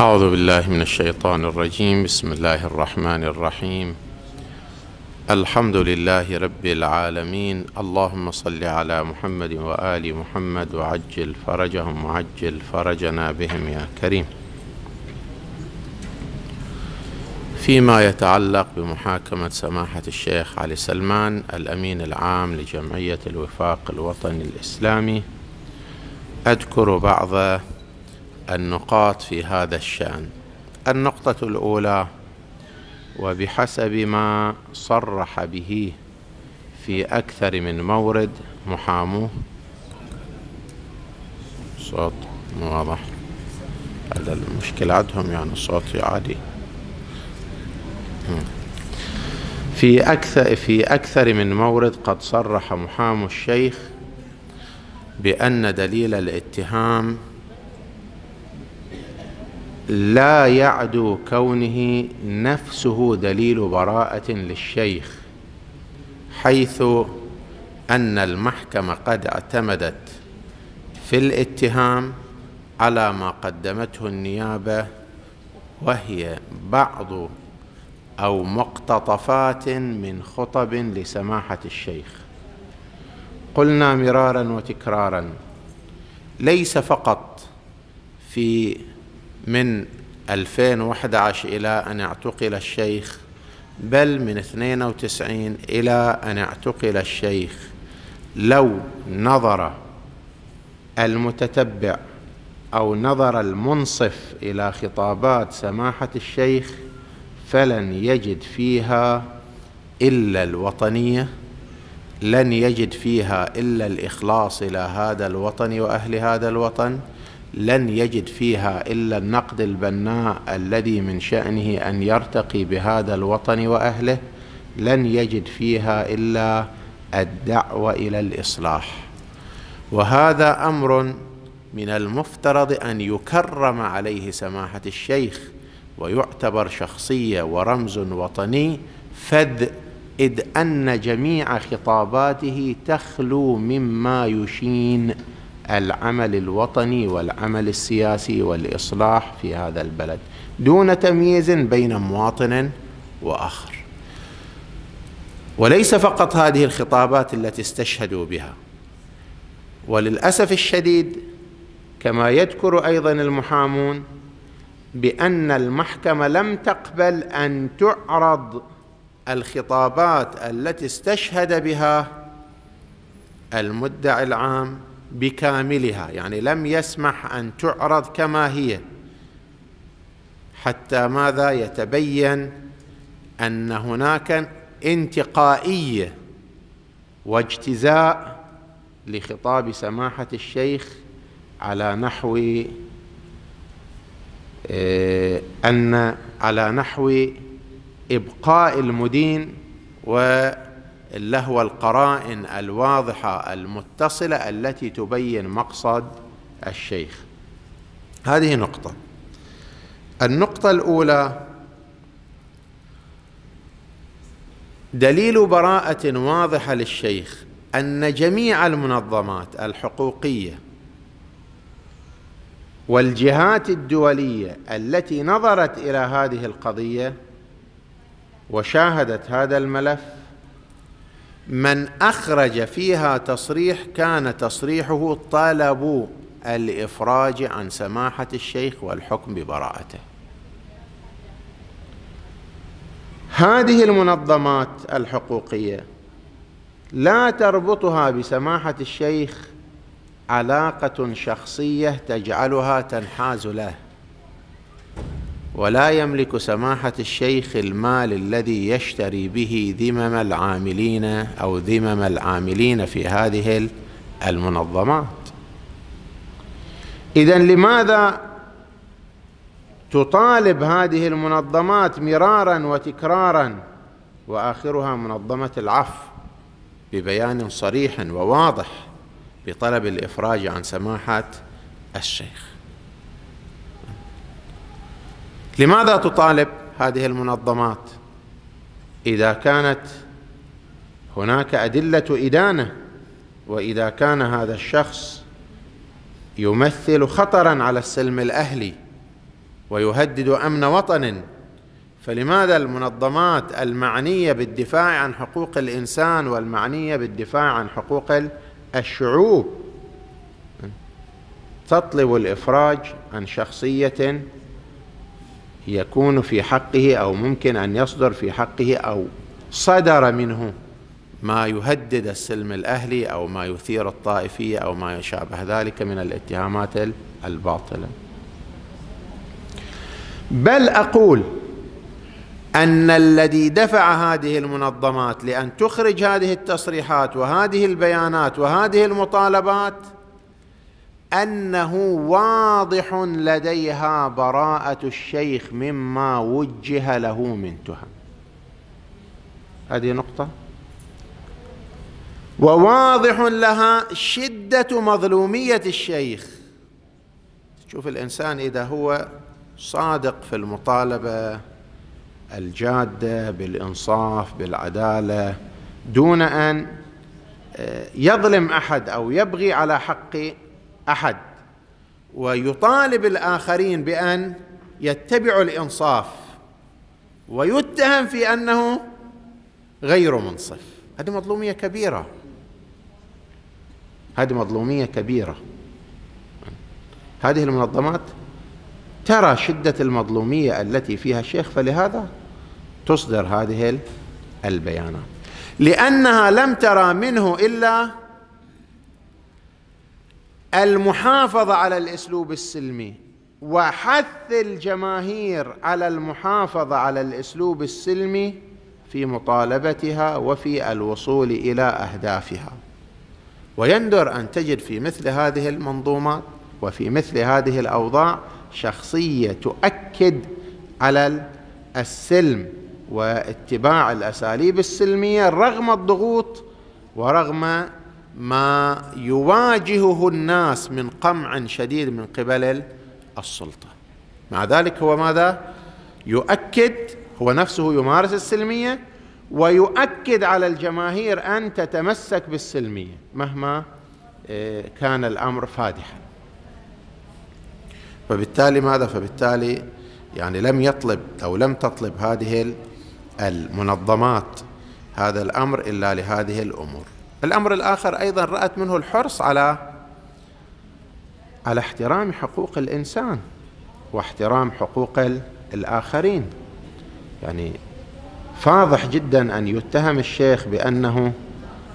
أعوذ بالله من الشيطان الرجيم. بسم الله الرحمن الرحيم. الحمد لله رب العالمين. اللهم صل على محمد وآل محمد وعجل فرجهم وعجل فرجنا بهم يا كريم. فيما يتعلق بمحاكمة سماحة الشيخ علي سلمان الأمين العام لجمعية الوفاق الوطني الإسلامي أذكر بعض النقاط في هذا الشأن. النقطة الأولى وبحسب ما صرح به في أكثر من مورد محاموه. صوت واضح. هذا المشكلة عندهم يعني الصوت عالي في أكثر في أكثر من مورد قد صرح محامو الشيخ بأن دليل الاتهام لا يعدو كونه نفسه دليل براءة للشيخ حيث أن المحكمة قد اعتمدت في الاتهام على ما قدمته النيابة وهي بعض أو مقتطفات من خطب لسماحة الشيخ. قلنا مرارا وتكرارا ليس فقط في من 2011 إلى أن اعتقل الشيخ بل من 92 إلى أن اعتقل الشيخ. لو نظر المتتبع أو نظر المنصف إلى خطابات سماحة الشيخ فلن يجد فيها إلا الوطنية لن يجد فيها إلا الإخلاص إلى هذا الوطن وأهل هذا الوطن لن يجد فيها إلا النقد البناء الذي من شأنه أن يرتقي بهذا الوطن وأهله لن يجد فيها إلا الدعوة إلى الإصلاح. وهذا أمر من المفترض أن يكرم عليه سماحة الشيخ ويعتبر شخصية ورمز وطني. فذ إذ أن جميع خطاباته تخلو مما يشين. العمل الوطني والعمل السياسي والإصلاح في هذا البلد دون تمييز بين مواطن وآخر. وليس فقط هذه الخطابات التي استشهدوا بها وللأسف الشديد كما يذكر أيضا المحامون بأن المحكمة لم تقبل أن تعرض الخطابات التي استشهد بها المدعي العام بكاملها يعني لم يسمح أن تعرض كما هي حتى ماذا يتبين أن هناك انتقائيه واجتزاء لخطاب سماحة الشيخ على نحو آه، أن على نحو إبقاء المدين و اللهو القرائن الواضحة المتصلة التي تبين مقصد الشيخ. هذه نقطة. النقطة الأولى دليل براءة واضحة للشيخ أن جميع المنظمات الحقوقية والجهات الدولية التي نظرت إلى هذه القضية وشاهدت هذا الملف من أخرج فيها تصريح كان تصريحه طلب الإفراج عن سماحة الشيخ والحكم ببراءته. هذه المنظمات الحقوقية لا تربطها بسماحة الشيخ علاقة شخصية تجعلها تنحاز له. ولا يملك سماحة الشيخ المال الذي يشتري به ذمم العاملين أو ذمم العاملين في هذه المنظمات. اذا لماذا تطالب هذه المنظمات مرارا وتكرارا؟ وآخرها منظمة العفو ببيان صريح وواضح بطلب الإفراج عن سماحة الشيخ. لماذا تطالب هذه المنظمات؟ إذا كانت هناك أدلة إدانة وإذا كان هذا الشخص يمثل خطرا على السلم الأهلي ويهدد أمن وطن فلماذا المنظمات المعنية بالدفاع عن حقوق الإنسان والمعنية بالدفاع عن حقوق الشعوب؟ تطلب الإفراج عن شخصية يكون في حقه أو ممكن أن يصدر في حقه أو صدر منه. ما يهدد السلم الأهلي أو ما يثير الطائفية أو ما يشابه ذلك من الاتهامات الباطلة. بل أقول أن الذي دفع هذه المنظمات لأن تخرج هذه التصريحات وهذه البيانات وهذه المطالبات أنه واضح لديها براءة الشيخ مما وجه له من تهم. هذه نقطة. وواضح لها شدة مظلومية الشيخ. شوف الإنسان إذا هو صادق في المطالبة الجادة بالإنصاف بالعدالة دون أن آه، يظلم أحد أو يبغي على حق أحد. ويطالب الآخرين بأن يتبعوا الإنصاف ويتهم في أنه غير منصف. هذه مظلومية كبيرة. هذه مظلومية كبيرة. هذه المنظمات ترى شدة المظلومية التي فيها الشيخ فلهذا تصدر هذه البيانات. لأنها لم ترى منه إلا المحافظة على الأسلوب السلمي وحث الجماهير على المحافظة على الأسلوب السلمي في مطالبتها وفي الوصول إلى أهدافها. ويندر أن تجد في مثل هذه المنظومات وفي مثل هذه الأوضاع شخصية تؤكد على السلم واتباع الأساليب السلمية رغم الضغوط ورغم ما يواجهه الناس من قمع شديد من قبل السلطة. مع ذلك هو ماذا؟ يؤكد هو نفسه يمارس السلمية ويؤكد على الجماهير أن تتمسك بالسلمية مهما آه، كان الأمر فادحا. فبالتالي ماذا؟ فبالتالي يعني لم يطلب أو لم تطلب هذه المنظمات هذا الأمر إلا لهذه الأمور. الأمر الآخر أيضا رأت منه الحرص على على احترام حقوق الإنسان واحترام حقوق الآخرين. يعني فاضح جدا أن يتهم الشيخ بأنه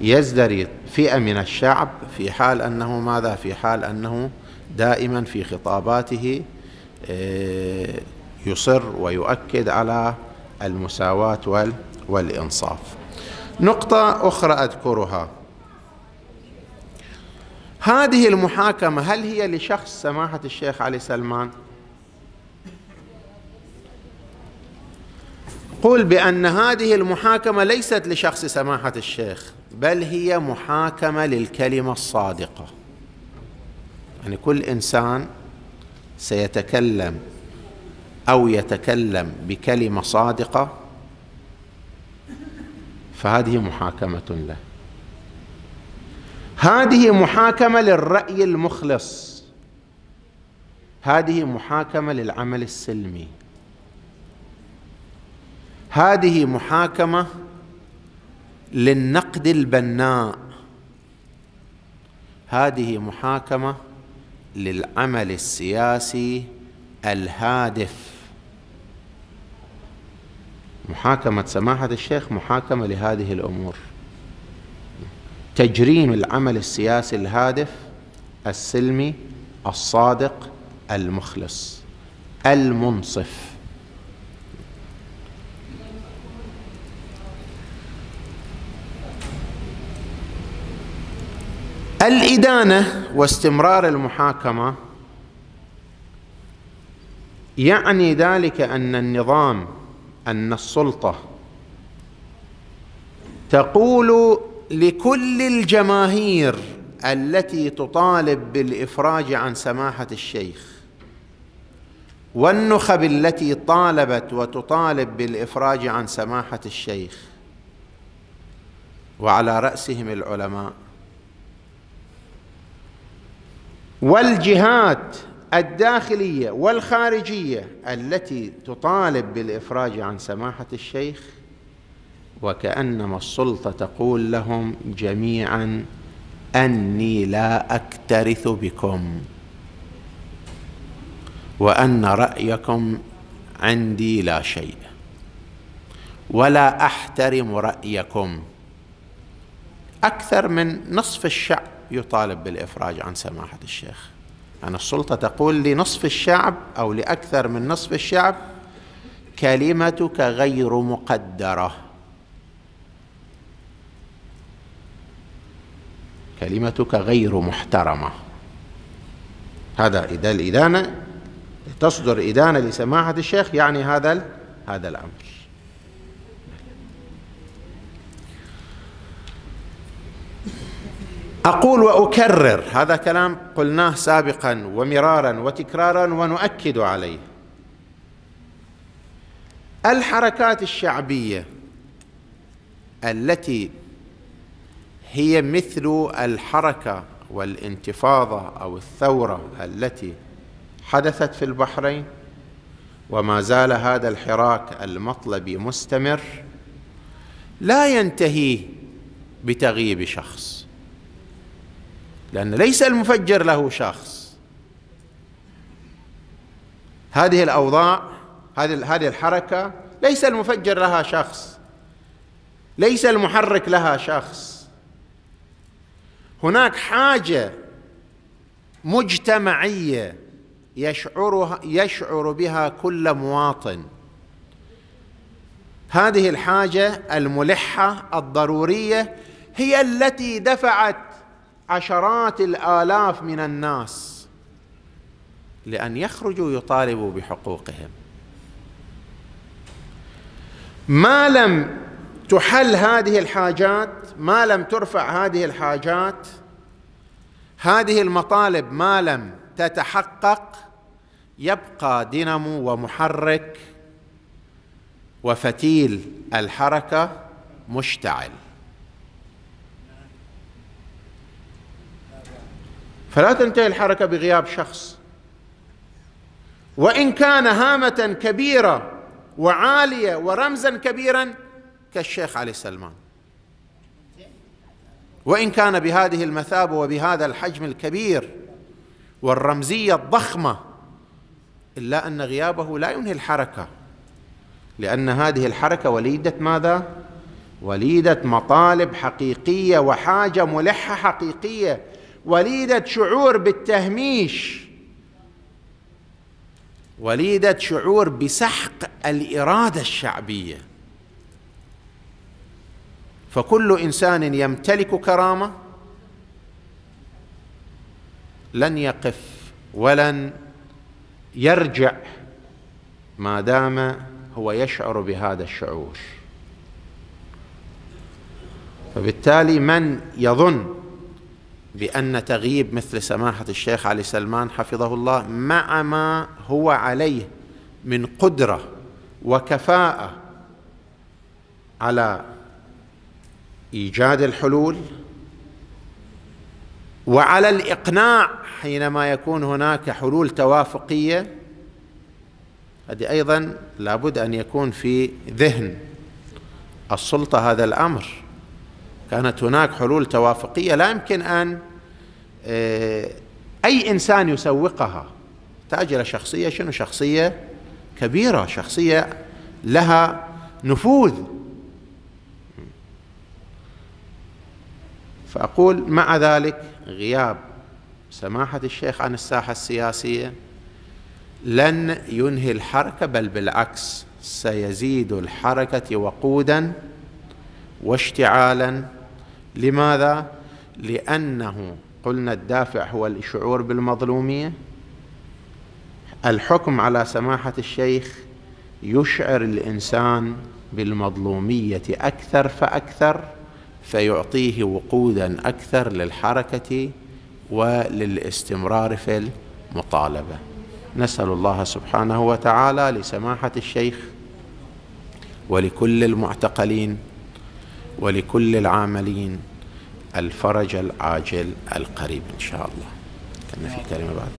يزدري فئة من الشعب في حال أنه ماذا؟ في حال أنه دائما في خطاباته آه، يصر ويؤكد على المساواة والإنصاف. نقطة أخرى أذكرها هذه المحاكمة هل هي لشخص سماحة الشيخ علي سلمان؟ قل بأن هذه المحاكمة ليست لشخص سماحة الشيخ بل هي محاكمة للكلمة الصادقة يعني كل إنسان سيتكلم أو يتكلم بكلمة صادقة فهذه محاكمة له. هذه محاكمة للرأي المخلص. هذه محاكمة للعمل السلمي. هذه محاكمة للنقد البناء. هذه محاكمة للعمل السياسي الهادف. محاكمة سماحة الشيخ محاكمة لهذه الأمور. تجريم العمل السياسي الهادف السلمي الصادق المخلص المنصف. الإدانة واستمرار المحاكمة يعني ذلك أن النظام أن السلطة تقول لكل الجماهير التي تطالب بالإفراج عن سماحة الشيخ والنخب التي طالبت وتطالب بالإفراج عن سماحة الشيخ وعلى رأسهم العلماء والجهات الداخلية والخارجية التي تطالب بالإفراج عن سماحة الشيخ وكأنما السلطة تقول لهم جميعا أني لا أكترث بكم وأن رأيكم عندي لا شيء ولا أحترم رأيكم. أكثر من نصف الشعب يطالب بالإفراج عن سماحة الشيخ. يعني السلطة تقول لنصف الشعب أو لأكثر من نصف الشعب كلمتك غير مقدرة. كلمتك غير محترمة. هذا إذا الإدانة تصدر إدانة لسماحة الشيخ يعني هذا هذا الأمر. أقول وأكرر هذا كلام قلناه سابقا ومرارا وتكرارا ونؤكد عليه. الحركات الشعبية التي هي مثل الحركة والانتفاضة أو الثورة التي حدثت في البحرين وما زال هذا الحراك المطلبي مستمر لا ينتهي بتغييب شخص. لأن ليس المفجر له شخص. هذه الأوضاع هذه هذه الحركة ليس المفجر لها شخص. ليس المحرك لها شخص. هناك حاجة مجتمعية يشعرها يشعر بها كل مواطن. هذه الحاجة الملحة الضرورية هي التي دفعت عشرات الآلاف من الناس لأن يخرجوا يطالبوا بحقوقهم. ما لم تحل هذه الحاجات ما لم ترفع هذه الحاجات هذه المطالب ما لم تتحقق يبقى دينامو ومحرك وفتيل الحركة مشتعل. فلا تنتهي الحركة بغياب شخص. وإن كان هامة كبيرة وعالية ورمزا كبيرا كالشيخ علي سلمان. وإن كان بهذه المثابه وبهذا الحجم الكبير والرمزية الضخمة إلا أن غيابه لا ينهي الحركة. لأن هذه الحركة وليدة ماذا؟ وليدة مطالب حقيقية وحاجة ملحة حقيقية. وليدة شعور بالتهميش. وليدة شعور بسحق الإرادة الشعبية. فكل إنسان يمتلك كرامة لن يقف ولن يرجع ما دام هو يشعر بهذا الشعور. فبالتالي من يظن بأن تغييب مثل سماحة الشيخ علي سلمان حفظه الله مع ما هو عليه من قدرة وكفاءة على إيجاد الحلول وعلى الإقناع حينما يكون هناك حلول توافقية هذه أيضا لابد أن يكون في ذهن السلطة هذا الأمر. كانت هناك حلول توافقية لا يمكن أن آه، أي إنسان يسوقها تاجر شخصية شنو؟ شخصية كبيرة شخصية لها نفوذ. فأقول مع ذلك غياب سماحة الشيخ عن الساحة السياسية لن ينهي الحركة بل بالعكس سيزيد الحركة وقودا واشتعالا. لماذا؟ لأنه قلنا الدافع هو الشعور بالمظلومية. الحكم على سماحة الشيخ يشعر الإنسان بالمظلومية أكثر فأكثر فيعطيه وقودا أكثر للحركة وللاستمرار في المطالبة. نسأل الله سبحانه وتعالى لسماحة الشيخ ولكل المعتقلين ولكل العاملين الفرج العاجل القريب إن شاء الله. كنا في كلمة بعد.